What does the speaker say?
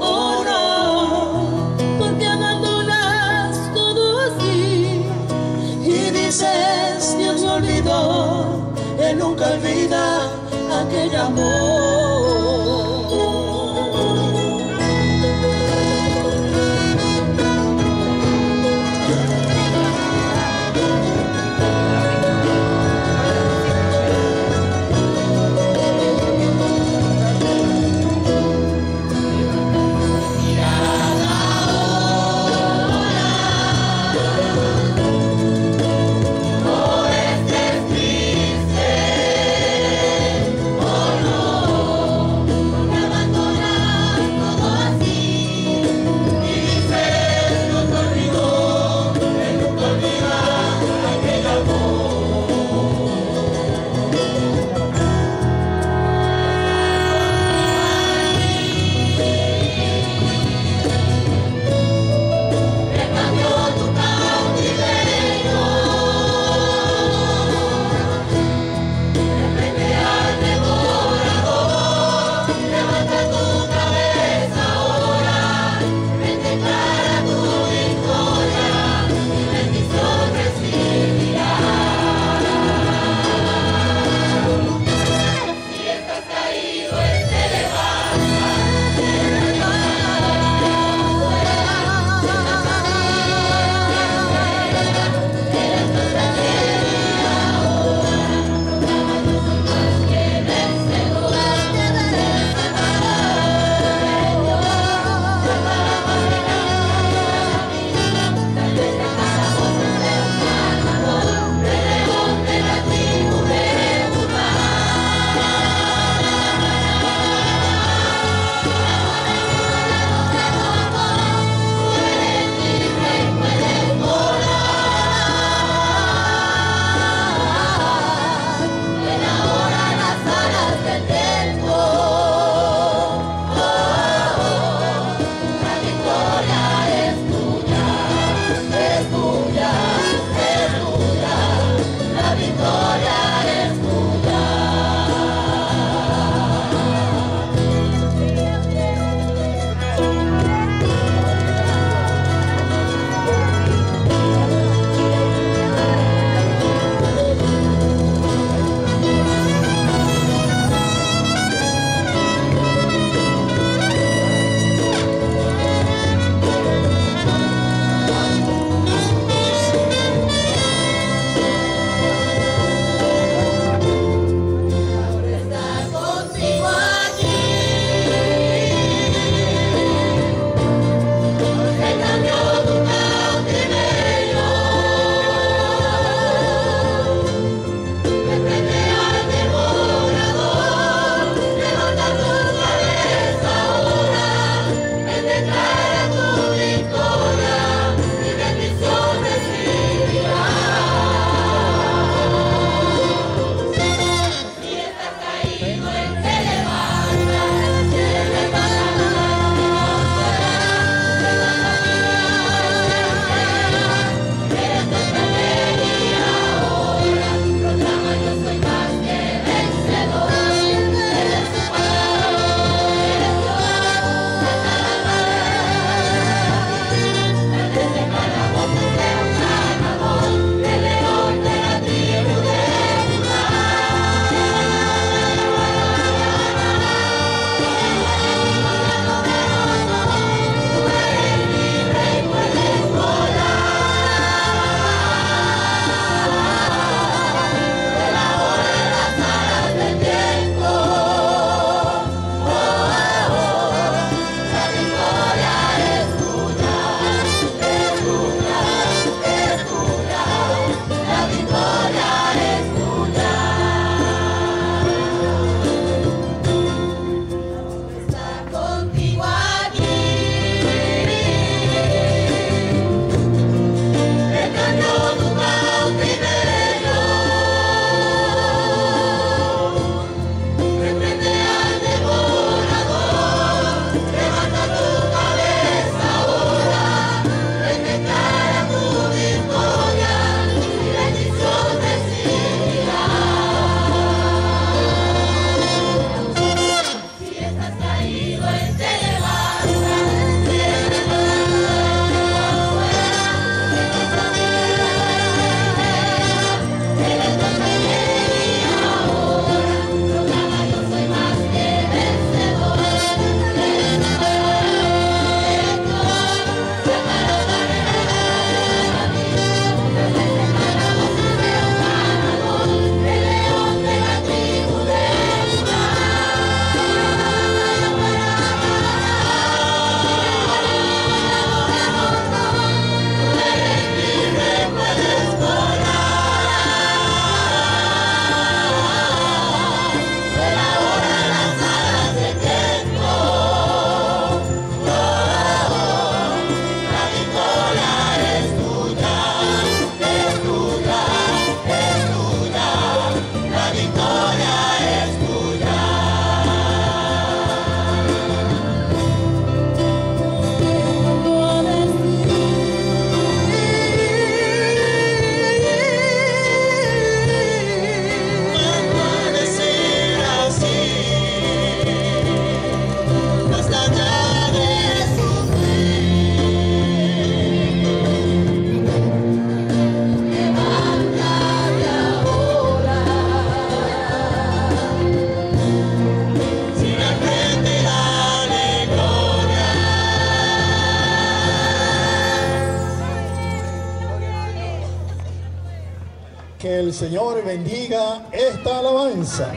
Oh no, porque abandonas todo así y dices Dios me olvidó, Él nunca olvida aquel amor. El Señor bendiga esta alabanza.